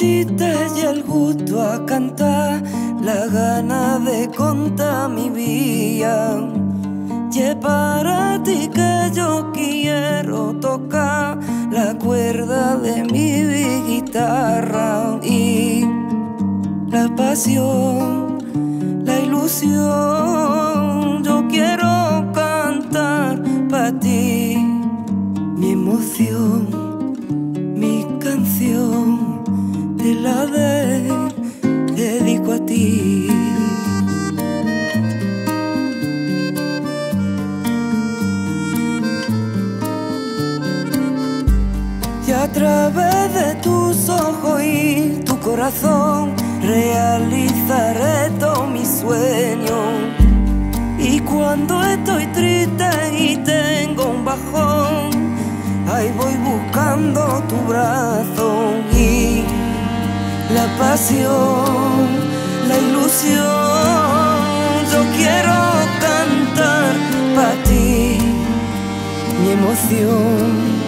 y el gusto a cantar, la gana de contar mi vida. Y para ti que yo quiero tocar la cuerda de mi guitarra y la pasión, la ilusión. A través de tus ojos y tu corazón realizaré todo mi sueño. Y cuando estoy triste y tengo un bajón, ahí voy buscando tu brazo y la pasión, la ilusión. Yo quiero cantar para ti mi emoción,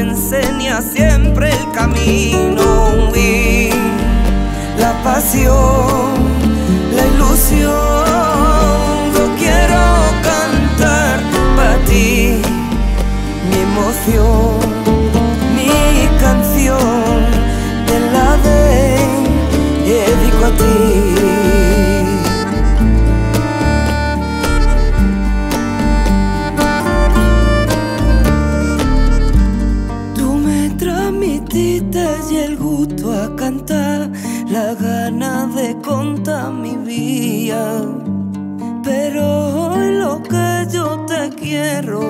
enseña siempre el camino y la pasión, la ilusión. Yo quiero cantar para ti mi emoción, a cantar, la gana de contar mi vida. Pero hoy lo que yo te quiero